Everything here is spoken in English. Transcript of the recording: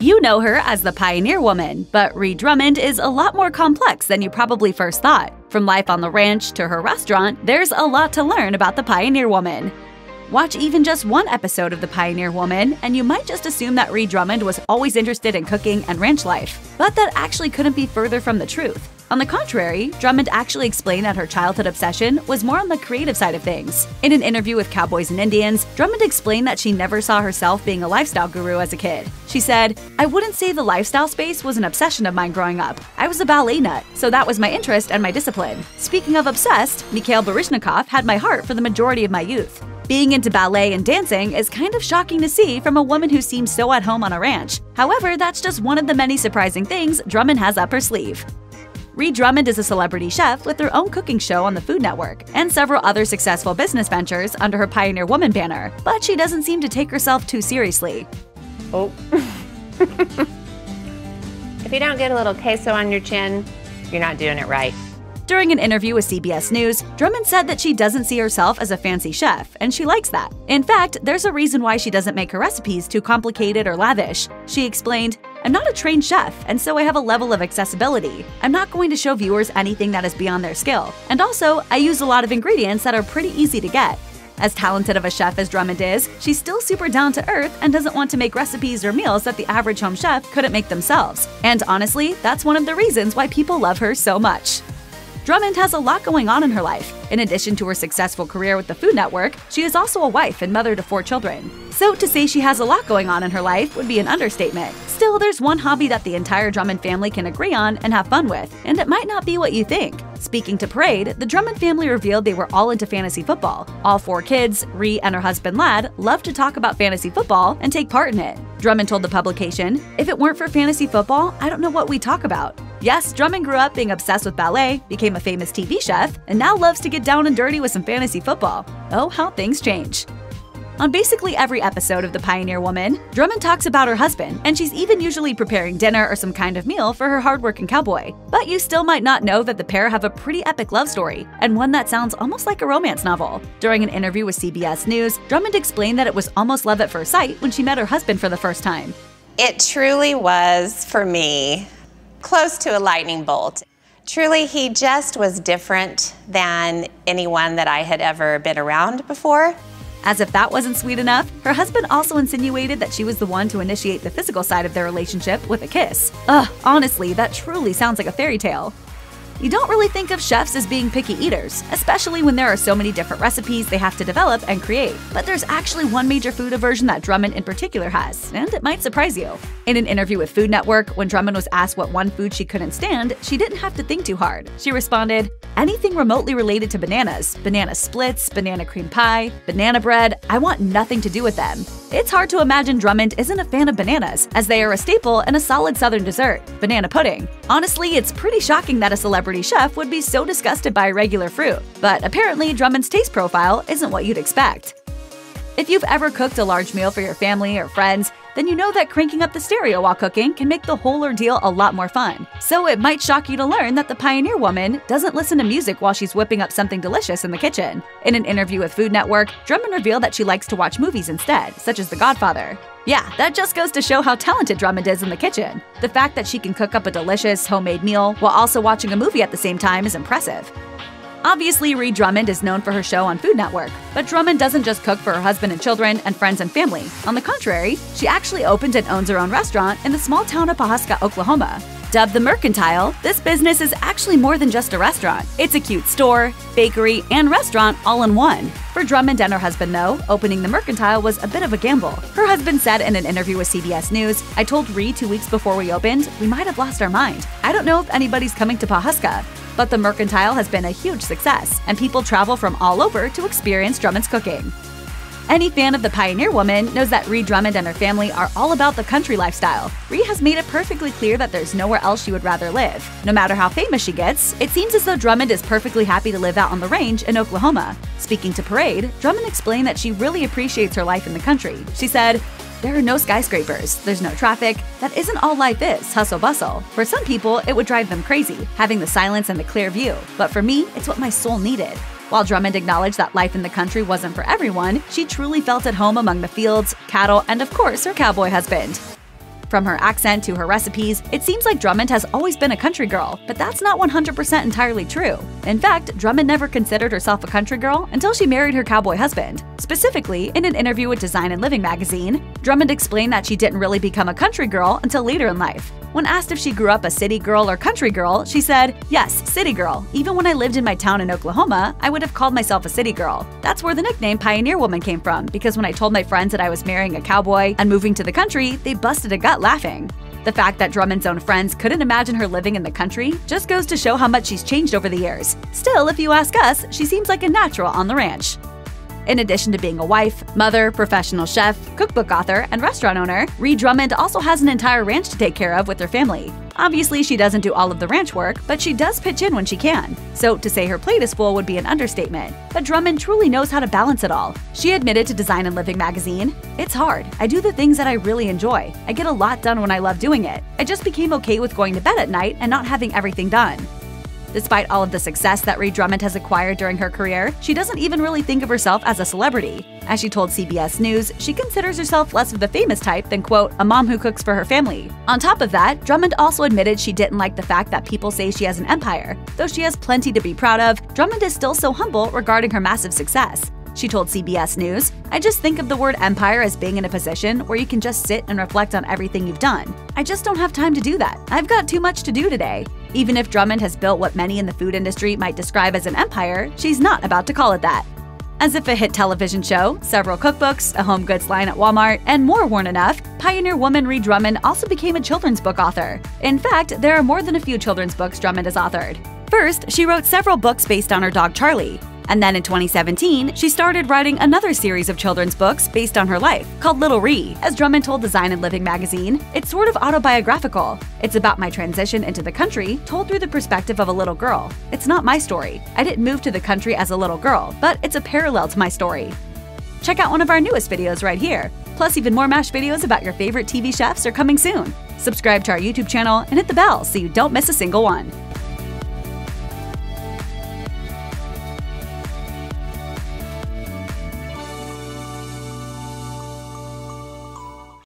You know her as the Pioneer Woman, but Ree Drummond is a lot more complex than you probably first thought. From life on the ranch to her restaurant, there's a lot to learn about the Pioneer Woman. Watch even just one episode of The Pioneer Woman, and you might just assume that Ree Drummond was always interested in cooking and ranch life. But that actually couldn't be further from the truth. On the contrary, Drummond actually explained that her childhood obsession was more on the creative side of things. In an interview with Cowboys and Indians, Drummond explained that she never saw herself being a lifestyle guru as a kid. She said, I wouldn't say the lifestyle space was an obsession of mine growing up. I was a ballet nut, so that was my interest and my discipline. Speaking of obsessed, Mikhail Baryshnikov had my heart for the majority of my youth. Being into ballet and dancing is kind of shocking to see from a woman who seems so at home on a ranch. However, that's just one of the many surprising things Drummond has up her sleeve. Ree Drummond is a celebrity chef with her own cooking show on the Food Network and several other successful business ventures under her Pioneer Woman banner, but she doesn't seem to take herself too seriously. Oh. if you don't get a little queso on your chin, you're not doing it right. During an interview with CBS News, Drummond said that she doesn't see herself as a fancy chef, and she likes that. In fact, there's a reason why she doesn't make her recipes too complicated or lavish. She explained, I'm not a trained chef, and so I have a level of accessibility. I'm not going to show viewers anything that is beyond their skill. And also, I use a lot of ingredients that are pretty easy to get. As talented of a chef as Drummond is, she's still super down to earth and doesn't want to make recipes or meals that the average home chef couldn't make themselves. And honestly, that's one of the reasons why people love her so much. Drummond has a lot going on in her life. In addition to her successful career with the Food Network, she is also a wife and mother to four children. So to say she has a lot going on in her life would be an understatement. Still, there's one hobby that the entire Drummond family can agree on and have fun with, and it might not be what you think. Speaking to Parade, the Drummond family revealed they were all into fantasy football. All four kids, Ree and her husband Ladd, love to talk about fantasy football and take part in it. Drummond told the publication, If it weren't for fantasy football, I don't know what we'd talk about. Yes, Drummond grew up being obsessed with ballet, became a famous TV chef, and now loves to get down and dirty with some fantasy football. Oh, how things change. On basically every episode of The Pioneer Woman, Drummond talks about her husband, and she's even usually preparing dinner or some kind of meal for her hardworking cowboy. But you still might not know that the pair have a pretty epic love story, and one that sounds almost like a romance novel. During an interview with CBS News, Drummond explained that it was almost love at first sight when she met her husband for the first time. It truly was, for me, close to a lightning bolt. Truly, he just was different than anyone that I had ever been around before. As if that wasn't sweet enough, her husband also insinuated that she was the one to initiate the physical side of their relationship with a kiss. Ugh, honestly, that truly sounds like a fairy tale. You don't really think of chefs as being picky eaters, especially when there are so many different recipes they have to develop and create. But there's actually one major food aversion that Drummond in particular has, and it might surprise you. In an interview with Food Network, when Drummond was asked what one food she couldn't stand, she didn't have to think too hard. She responded, Anything remotely related to bananas, banana splits, banana cream pie, banana bread, I want nothing to do with them. It's hard to imagine Drummond isn't a fan of bananas, as they are a staple and a solid southern dessert, banana pudding. Honestly, it's pretty shocking that a celebrity chef would be so disgusted by regular fruit, but apparently Drummond's taste profile isn't what you'd expect. If you've ever cooked a large meal for your family or friends, then you know that cranking up the stereo while cooking can make the whole ordeal a lot more fun. So it might shock you to learn that the Pioneer Woman doesn't listen to music while she's whipping up something delicious in the kitchen. In an interview with Food Network, Drummond revealed that she likes to watch movies instead, such as The Godfather. Yeah, that just goes to show how talented Drummond is in the kitchen. The fact that she can cook up a delicious, homemade meal while also watching a movie at the same time is impressive. Obviously, Ree Drummond is known for her show on Food Network, but Drummond doesn't just cook for her husband and children and friends and family. On the contrary, she actually opened and owns her own restaurant in the small town of Pawhuska, Oklahoma. Dubbed the Mercantile, this business is actually more than just a restaurant. It's a cute store, bakery, and restaurant all in one. For Drummond and her husband, though, opening the Mercantile was a bit of a gamble. Her husband said in an interview with CBS News, I told Ree two weeks before we opened, we might have lost our mind. I don't know if anybody's coming to Pawhuska. But the Mercantile has been a huge success, and people travel from all over to experience Drummond's cooking. Any fan of the Pioneer Woman knows that Ree Drummond and her family are all about the country lifestyle. Ree has made it perfectly clear that there's nowhere else she would rather live. No matter how famous she gets, it seems as though Drummond is perfectly happy to live out on the range in Oklahoma. Speaking to Parade, Drummond explained that she really appreciates her life in the country. She said, there are no skyscrapers, there's no traffic. That isn't all life is, hustle bustle. For some people, it would drive them crazy, having the silence and the clear view. But for me, it's what my soul needed. While Drummond acknowledged that life in the country wasn't for everyone, she truly felt at home among the fields, cattle, and of course, her cowboy husband. From her accent to her recipes, it seems like Drummond has always been a country girl, but that's not 100% entirely true. In fact, Drummond never considered herself a country girl until she married her cowboy husband. Specifically, in an interview with Design and Living magazine, Drummond explained that she didn't really become a country girl until later in life. When asked if she grew up a city girl or country girl, she said, Yes, city girl. Even when I lived in my town in Oklahoma, I would have called myself a city girl. That's where the nickname Pioneer Woman came from, because when I told my friends that I was marrying a cowboy and moving to the country, they busted a gut laughing. The fact that Drummond's own friends couldn't imagine her living in the country just goes to show how much she's changed over the years. Still, if you ask us, she seems like a natural on the ranch. In addition to being a wife, mother, professional chef, cookbook author, and restaurant owner, Ree Drummond also has an entire ranch to take care of with her family. Obviously, she doesn't do all of the ranch work, but she does pitch in when she can. So, to say her plate is full would be an understatement. But Drummond truly knows how to balance it all. She admitted to Design and Living magazine, It's hard. I do the things that I really enjoy. I get a lot done when I love doing it. I just became okay with going to bed at night and not having everything done. Despite all of the success that Ree Drummond has acquired during her career, she doesn't even really think of herself as a celebrity. As she told CBS News, she considers herself less of the famous type than, quote, a mom who cooks for her family. On top of that, Drummond also admitted she didn't like the fact that people say she has an empire. Though she has plenty to be proud of, Drummond is still so humble regarding her massive success. She told CBS News, I just think of the word empire as being in a position where you can just sit and reflect on everything you've done. I just don't have time to do that. I've got too much to do today. Even if Drummond has built what many in the food industry might describe as an empire, she's not about to call it that. As if a hit television show, several cookbooks, a home goods line at Walmart, and more weren't enough, pioneer woman Ree Drummond also became a children's book author. In fact, there are more than a few children's books Drummond has authored. First, she wrote several books based on her dog Charlie. And then in 2017, she started writing another series of children's books based on her life, called Little Ree. As Drummond told Design and Living magazine, it's sort of autobiographical. It's about my transition into the country, told through the perspective of a little girl. It's not my story. I didn't move to the country as a little girl, but it's a parallel to my story. Check out one of our newest videos right here. Plus, even more Mashed videos about your favorite TV chefs are coming soon. Subscribe to our YouTube channel and hit the bell so you don't miss a single one.